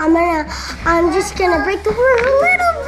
I'm gonna, I'm just gonna break the rules a little bit.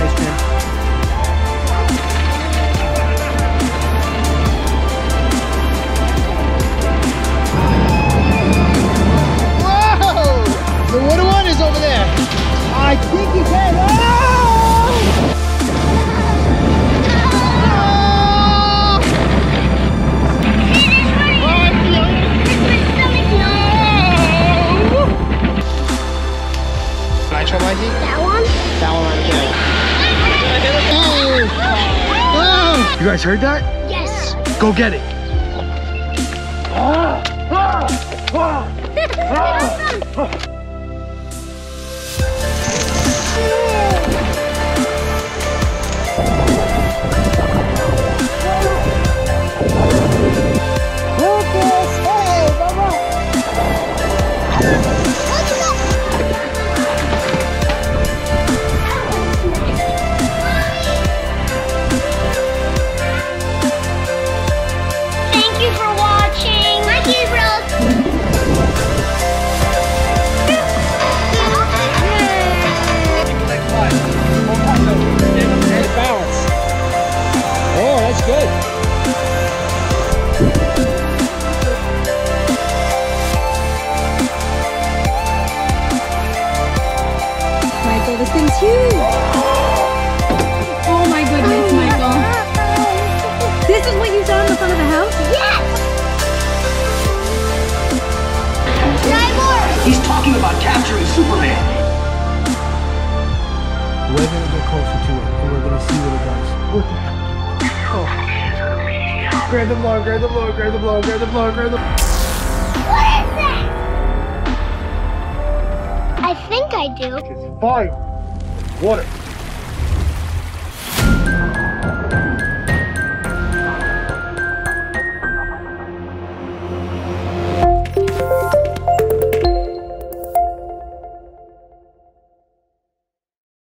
As well. I need an ice cream. Whoa! The little one is over there. I think he's head. Oh! Can I try my heat? That one? That one right there. Oh! You guys heard that? Yes. Go get it. Michael, this thing's huge. Oh my goodness, Michael. This is what you saw in the front of the house? Yes. Nine. He's talking about capturing Superman. We're gonna get closer to it, and we're gonna see what it does. What the heck? Oh. Grab the blow, grab the blow, grab the blow, grab the blow, grab the What is that? I think I do. It's fire. Water.